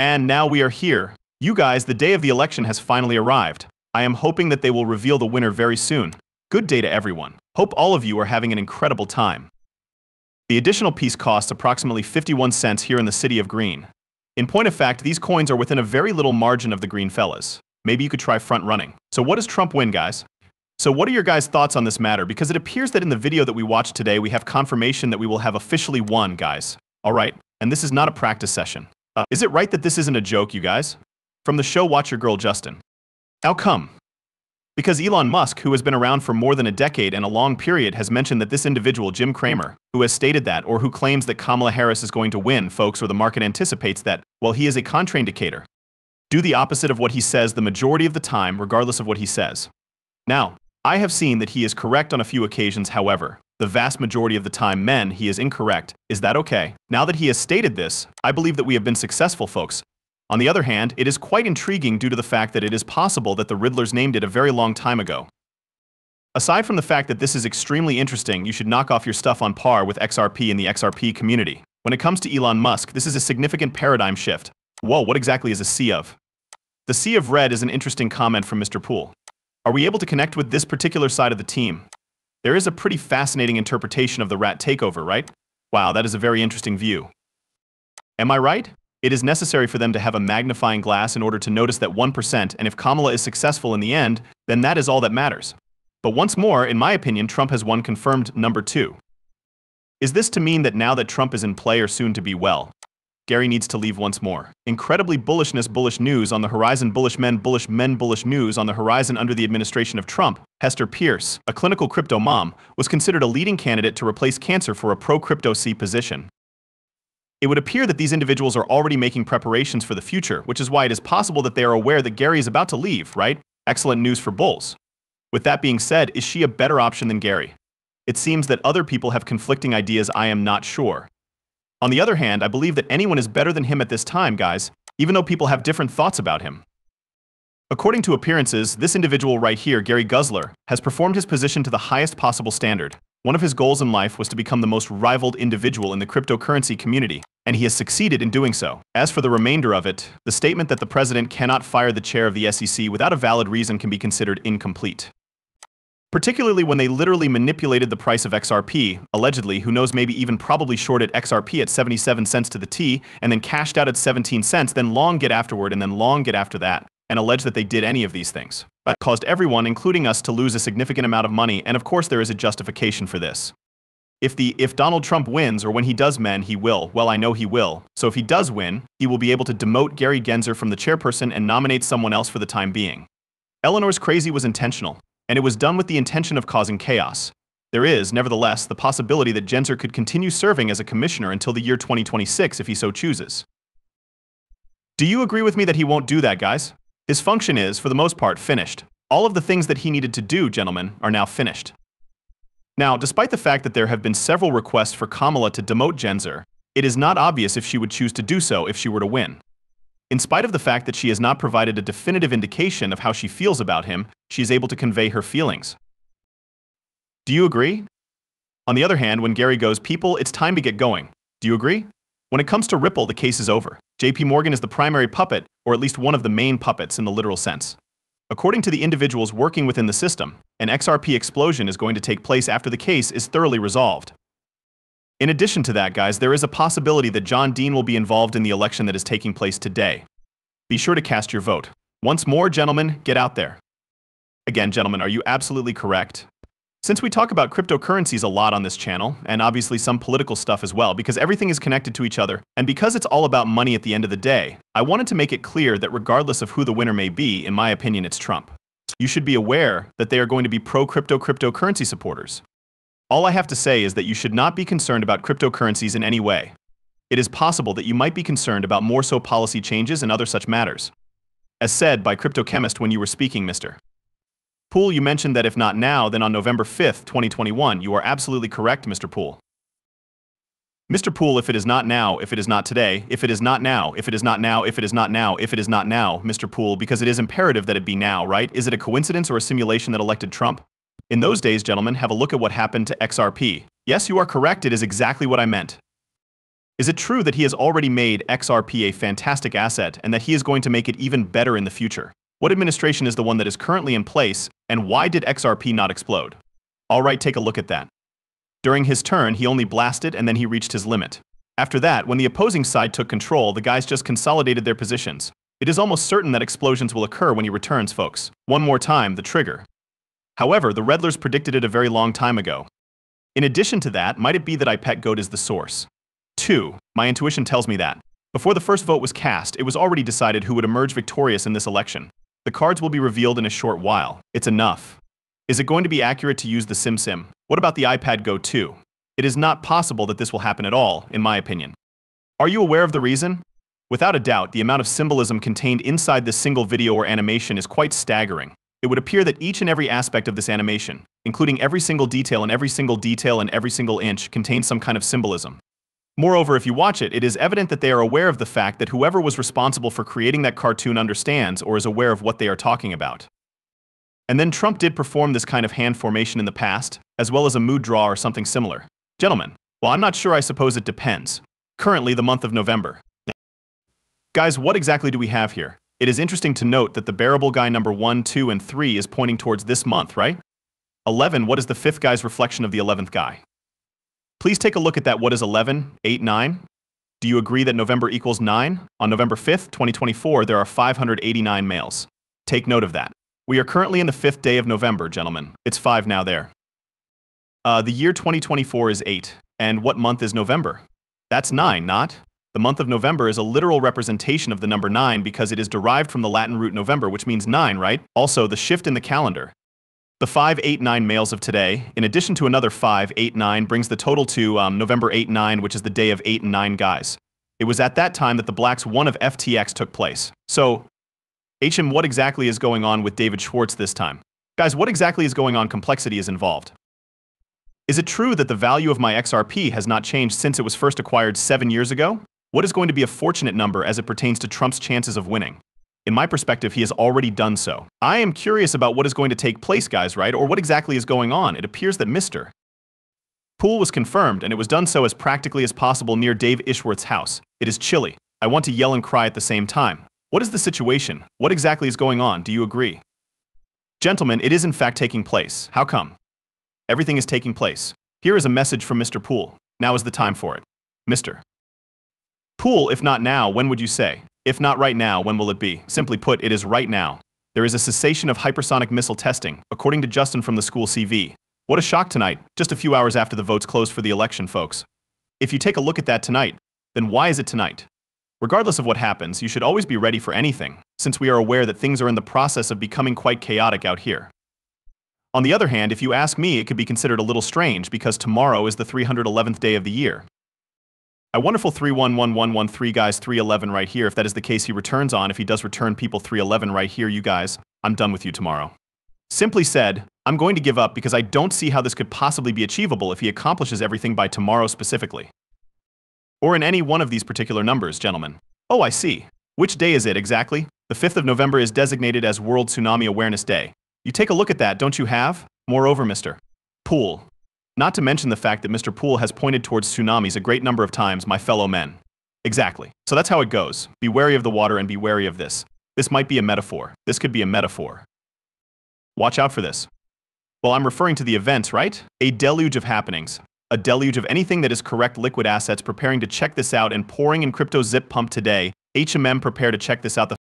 And now we are here. You guys, the day of the election has finally arrived. I am hoping that they will reveal the winner very soon. Good day to everyone. Hope all of you are having an incredible time. The additional piece costs approximately 51 cents here in the city of Green. In point of fact, these coins are within a very little margin of the Green fellas. Maybe you could try front running. So what does Trump win, guys? So what are your guys' thoughts on this matter? Because it appears that in the video that we watched today, we have confirmation that we will have officially won, guys. All right, and this is not a practice session. Uh, is it right that this isn't a joke, you guys? From the show Watch Your Girl Justin. How come? Because Elon Musk, who has been around for more than a decade and a long period, has mentioned that this individual, Jim Cramer, who has stated that, or who claims that Kamala Harris is going to win, folks, or the market anticipates that, well, he is a contraindicator. Do the opposite of what he says the majority of the time, regardless of what he says. Now, I have seen that he is correct on a few occasions, however. The vast majority of the time, men, he is incorrect. Is that okay? Now that he has stated this, I believe that we have been successful, folks. On the other hand, it is quite intriguing due to the fact that it is possible that the Riddlers named it a very long time ago. Aside from the fact that this is extremely interesting, you should knock off your stuff on par with XRP in the XRP community. When it comes to Elon Musk, this is a significant paradigm shift. Whoa, what exactly is a sea of? The sea of red is an interesting comment from Mr. Poole. Are we able to connect with this particular side of the team? There is a pretty fascinating interpretation of the rat takeover, right? Wow, that is a very interesting view. Am I right? It is necessary for them to have a magnifying glass in order to notice that 1%, and if Kamala is successful in the end, then that is all that matters. But once more, in my opinion, Trump has won confirmed number two. Is this to mean that now that Trump is in play or soon to be well, Gary needs to leave once more. Incredibly bullishness bullish news on the horizon bullish men bullish men bullish news on the horizon under the administration of Trump. Hester Peirce, a clinical crypto mom, was considered a leading candidate to replace Gensler for a pro-crypto C position. It would appear that these individuals are already making preparations for the future, which is why it is possible that they are aware that Gary is about to leave, right? Excellent news for bulls. With that being said, is she a better option than Gary? It seems that other people have conflicting ideas I am not sure. On the other hand, I believe that anyone is better than him at this time, guys, even though people have different thoughts about him. According to appearances, this individual right here, Gary Gensler, has performed his position to the highest possible standard. One of his goals in life was to become the most rivaled individual in the cryptocurrency community, and he has succeeded in doing so. As for the remainder of it, the statement that the president cannot fire the chair of the SEC without a valid reason can be considered incomplete particularly when they literally manipulated the price of XRP, allegedly, who knows maybe even probably shorted XRP at 77 cents to the T, and then cashed out at 17 cents, then long get afterward, and then long get after that, and allege that they did any of these things. That caused everyone, including us, to lose a significant amount of money, and of course there is a justification for this. If, the, if Donald Trump wins, or when he does men, he will. Well, I know he will. So if he does win, he will be able to demote Gary Gensler from the chairperson and nominate someone else for the time being. Eleanor's crazy was intentional and it was done with the intention of causing chaos. There is, nevertheless, the possibility that Gensler could continue serving as a commissioner until the year 2026 if he so chooses. Do you agree with me that he won't do that, guys? His function is, for the most part, finished. All of the things that he needed to do, gentlemen, are now finished. Now, despite the fact that there have been several requests for Kamala to demote Gensler, it is not obvious if she would choose to do so if she were to win. In spite of the fact that she has not provided a definitive indication of how she feels about him, she is able to convey her feelings. Do you agree? On the other hand, when Gary goes, people, it's time to get going. Do you agree? When it comes to Ripple, the case is over. JP Morgan is the primary puppet, or at least one of the main puppets in the literal sense. According to the individuals working within the system, an XRP explosion is going to take place after the case is thoroughly resolved. In addition to that, guys, there is a possibility that John Deaton will be involved in the election that is taking place today. Be sure to cast your vote. Once more, gentlemen, get out there. Again, gentlemen, are you absolutely correct? Since we talk about cryptocurrencies a lot on this channel, and obviously some political stuff as well, because everything is connected to each other, and because it's all about money at the end of the day, I wanted to make it clear that regardless of who the winner may be, in my opinion, it's Trump. You should be aware that they are going to be pro-crypto cryptocurrency supporters. All I have to say is that you should not be concerned about cryptocurrencies in any way. It is possible that you might be concerned about more so policy changes and other such matters. As said by CryptoChemist when you were speaking, Mr. Poole, you mentioned that if not now, then on November 5th, 2021. You are absolutely correct, Mr. Poole. Mr. Poole, if it is not now, if it is not today, if it is not now, if it is not now, if it is not now, if it is not now, Mr. Poole, because it is imperative that it be now, right? Is it a coincidence or a simulation that elected Trump? In those days, gentlemen, have a look at what happened to XRP. Yes, you are correct, it is exactly what I meant. Is it true that he has already made XRP a fantastic asset and that he is going to make it even better in the future? What administration is the one that is currently in place, and why did XRP not explode? Alright, take a look at that. During his turn, he only blasted and then he reached his limit. After that, when the opposing side took control, the guys just consolidated their positions. It is almost certain that explosions will occur when he returns, folks. One more time, the trigger. However, the Riddlers predicted it a very long time ago. In addition to that, might it be that iPetGoat is the source? 2. My intuition tells me that. Before the first vote was cast, it was already decided who would emerge victorious in this election. The cards will be revealed in a short while. It's enough. Is it going to be accurate to use the SimSim? What about the iPetGoat 2? It is not possible that this will happen at all, in my opinion. Are you aware of the reason? Without a doubt, the amount of symbolism contained inside this single video or animation is quite staggering. It would appear that each and every aspect of this animation, including every single detail and every single detail and every single inch, contains some kind of symbolism. Moreover, if you watch it, it is evident that they are aware of the fact that whoever was responsible for creating that cartoon understands or is aware of what they are talking about. And then Trump did perform this kind of hand formation in the past, as well as a mood draw or something similar. Gentlemen, well, I'm not sure I suppose it depends. Currently, the month of November. Guys, what exactly do we have here? It is interesting to note that the bearable guy number 1, 2, and 3 is pointing towards this month, right? 11, what is the fifth guy's reflection of the 11th guy? Please take a look at that what is 11, 8, 9? Do you agree that November equals 9? On November 5th, 2024, there are 589 males. Take note of that. We are currently in the fifth day of November, gentlemen. It's 5 now there. Uh, the year 2024 is 8. And what month is November? That's 9, not? The month of November is a literal representation of the number 9 because it is derived from the Latin root November, which means 9, right? Also, the shift in the calendar. The 589 males of today, in addition to another 589, brings the total to um, November 8 9, which is the day of 8 and 9 guys. It was at that time that the Blacks 1 of FTX took place. So, HM, what exactly is going on with David Schwartz this time? Guys, what exactly is going on? Complexity is involved. Is it true that the value of my XRP has not changed since it was first acquired seven years ago? What is going to be a fortunate number as it pertains to Trump's chances of winning? In my perspective, he has already done so. I am curious about what is going to take place, guys, right? Or what exactly is going on. It appears that Mr. Pool was confirmed, and it was done so as practically as possible near Dave Schwartz's house. It is chilly. I want to yell and cry at the same time. What is the situation? What exactly is going on? Do you agree? Gentlemen, it is in fact taking place. How come? Everything is taking place. Here is a message from Mr. Pool. Now is the time for it. Mr. Pool, if not now, when would you say? If not right now, when will it be? Simply put, it is right now. There is a cessation of hypersonic missile testing, according to Justin from the school CV. What a shock tonight, just a few hours after the votes closed for the election, folks. If you take a look at that tonight, then why is it tonight? Regardless of what happens, you should always be ready for anything, since we are aware that things are in the process of becoming quite chaotic out here. On the other hand, if you ask me, it could be considered a little strange because tomorrow is the 311th day of the year. A wonderful 311113 guys 311 right here. If that is the case he returns on, if he does return people 311 right here, you guys, I'm done with you tomorrow. Simply said, I'm going to give up because I don't see how this could possibly be achievable if he accomplishes everything by tomorrow specifically. Or in any one of these particular numbers, gentlemen. Oh, I see. Which day is it exactly? The 5th of November is designated as World Tsunami Awareness Day. You take a look at that, don't you have? Moreover, Mr. Pool, not to mention the fact that Mr. Poole has pointed towards tsunamis a great number of times, my fellow men. Exactly. So that's how it goes. Be wary of the water and be wary of this. This might be a metaphor. This could be a metaphor. Watch out for this. Well, I'm referring to the events, right? A deluge of happenings. A deluge of anything that is correct liquid assets preparing to check this out and pouring in crypto zip pump today. HMM prepare to check this out. The